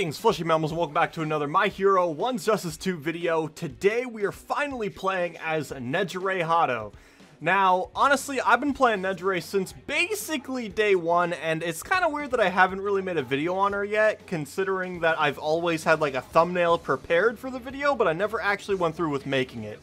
Greetings, fleshy mammals, and welcome back to another My Hero One's Justice 2 video. Today, we are finally playing as Nejire. Now, honestly, I've been playing Nejire since basically day one, and it's kind of weird that I haven't really made a video on her yet, considering that I've always had like a thumbnail prepared for the video, but I never actually went through with making it.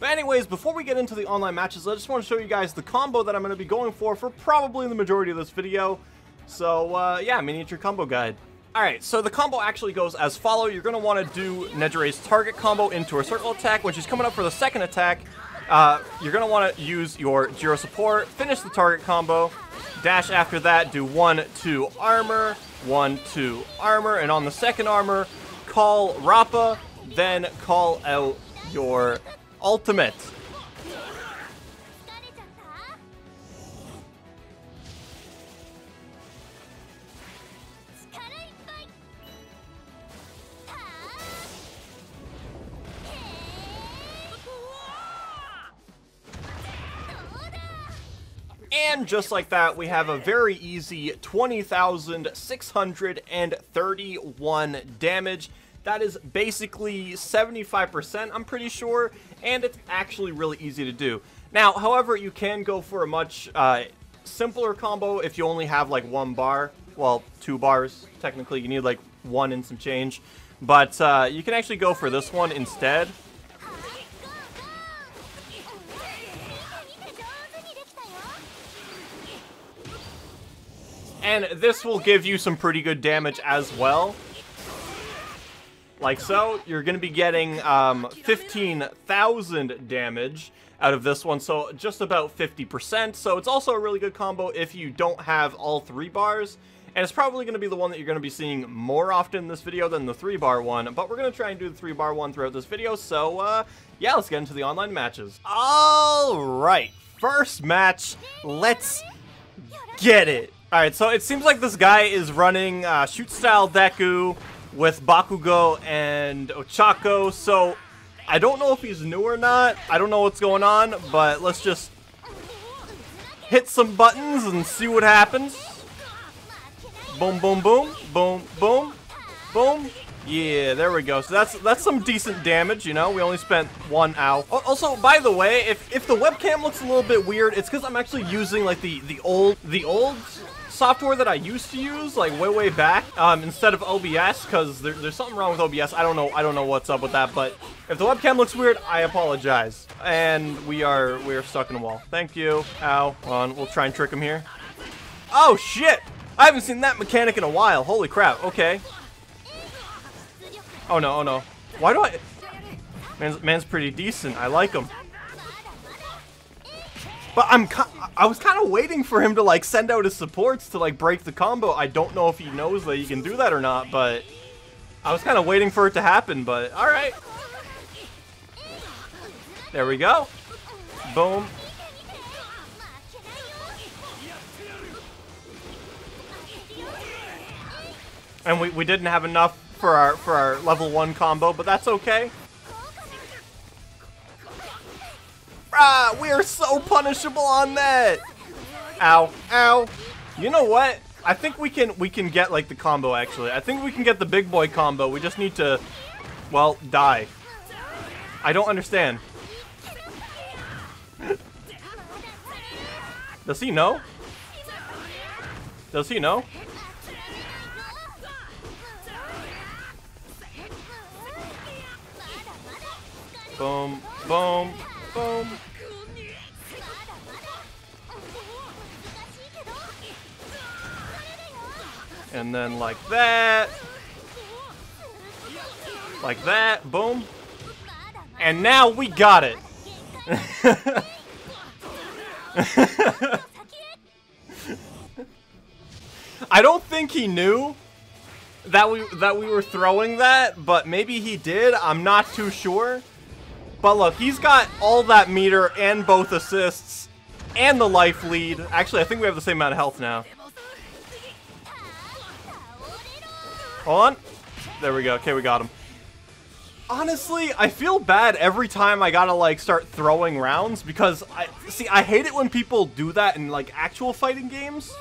But anyways, before we get into the online matches, I just want to show you guys the combo that I'm going to be going for for probably the majority of this video. So, uh, yeah, miniature combo guide. Alright, so the combo actually goes as follow. You're going to want to do Nejire's target combo into a circle attack. When she's coming up for the second attack, uh, you're going to want to use your Jiro support, finish the target combo, dash after that, do 1, 2 armor, 1, 2 armor, and on the second armor, call Rappa, then call out your ultimate. And just like that, we have a very easy 20,631 damage. That is basically 75%, I'm pretty sure, and it's actually really easy to do. Now, however, you can go for a much uh, simpler combo if you only have like one bar. Well, two bars, technically. You need like one and some change. But uh, you can actually go for this one instead. And this will give you some pretty good damage as well. Like so, you're going to be getting um, 15,000 damage out of this one, so just about 50%. So it's also a really good combo if you don't have all three bars. And it's probably going to be the one that you're going to be seeing more often in this video than the three bar one. But we're going to try and do the three bar one throughout this video. So, uh, yeah, let's get into the online matches. All right, first match. Let's get it. Alright, so it seems like this guy is running uh, shoot-style Deku with Bakugo and Ochako, so I don't know if he's new or not. I don't know what's going on, but let's just hit some buttons and see what happens. Boom, boom, boom, boom, boom, boom. Yeah, there we go. So that's that's some decent damage, you know? We only spent one ow. Also, by the way, if, if the webcam looks a little bit weird, it's because I'm actually using, like, the, the old the old software that I used to use, like way way back, um, instead of OBS, because there, there's something wrong with OBS. I don't know. I don't know what's up with that, but if the webcam looks weird, I apologize. And we are we are stuck in a wall. Thank you. Ow. On. We'll try and trick him here. Oh shit! I haven't seen that mechanic in a while. Holy crap. Okay. Oh no. Oh no. Why do I? Man's man's pretty decent. I like him. But I'm I was kind of waiting for him to like send out his supports to like break the combo. I don't know if he knows that he can do that or not, but I was kind of waiting for it to happen, but all right. There we go. Boom. And we, we didn't have enough for our for our level 1 combo, but that's okay. Ah, we are so punishable on that. Ow, ow. You know what? I think we can we can get like the combo actually. I think we can get the big boy combo. We just need to well, die. I don't understand. Does he know? Does he know? Boom, boom, boom. And then like that. Like that. Boom. And now we got it. I don't think he knew that we that we were throwing that, but maybe he did. I'm not too sure. But look, he's got all that meter and both assists and the life lead. Actually, I think we have the same amount of health now. Hold on. There we go. Okay, we got him. Honestly, I feel bad every time I gotta, like, start throwing rounds because, I see, I hate it when people do that in, like, actual fighting games.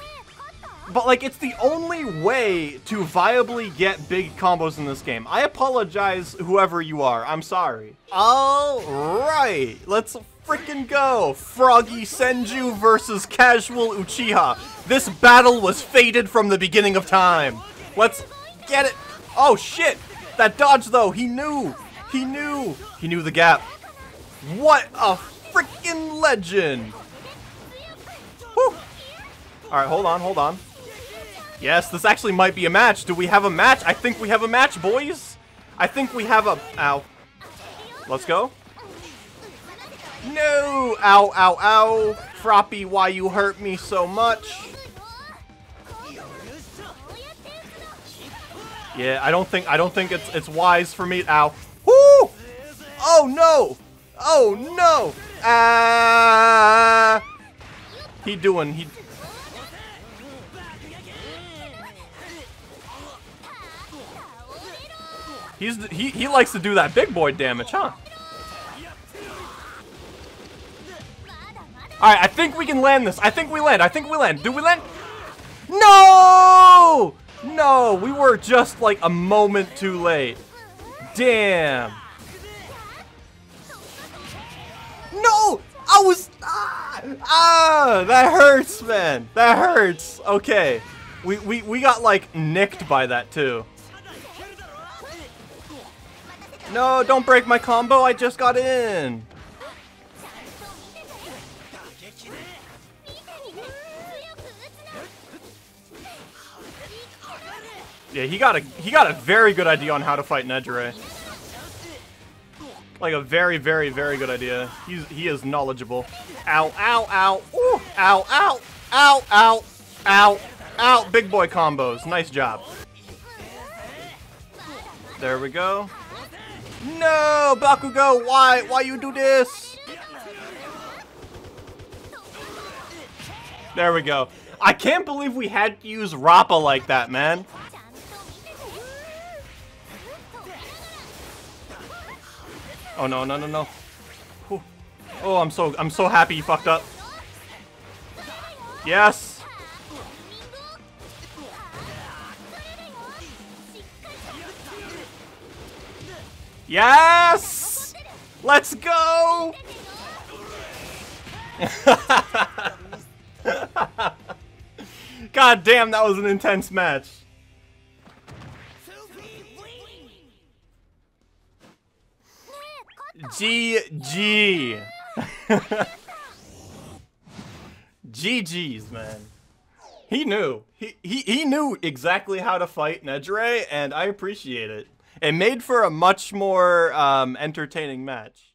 But like it's the only way to viably get big combos in this game. I apologize, whoever you are. I'm sorry. All right, let's freaking go. Froppy Senju versus Kasual Uchiha. This battle was fated from the beginning of time. Let's get it. Oh shit! That dodge though, he knew. He knew. He knew the gap. What a freaking legend. Whew. All right, hold on, hold on. Yes, this actually might be a match. Do we have a match? I think we have a match, boys. I think we have a... Ow. Let's go. No! Ow, ow, ow. Froppy, why you hurt me so much? Yeah, I don't think I don't think it's it's wise for me. Ow. Whoo! Oh no! Oh no! Ah! He doing he He's he he likes to do that big boy damage, huh? Alright, I think we can land this. I think we land. I think we land. Do we land? No! No, we were just like a moment too late. Damn. No! I was... Ah, ah! That hurts, man. That hurts. Okay. We, we, we got like nicked by that too. No, don't break my combo. I just got in. Yeah, he got a he got a very good idea on how to fight Nejire. Like a very, very, very good idea. He's he is knowledgeable. Ow, ow, ow, ooh, ow, ow, ow, ow, ow, ow. Big boy combos. Nice job. There we go. No, Bakugo, why? Why you do this? There we go. I can't believe we had to use Rappa like that, man. Oh no, no, no, no. Oh, I'm so I'm so happy you fucked up. Yes. Yes! Let's go! God damn, that was an intense match. GG. GG's, man. He knew. He, he, he knew exactly how to fight Nejire, and I appreciate it. It made for a much more um, entertaining match.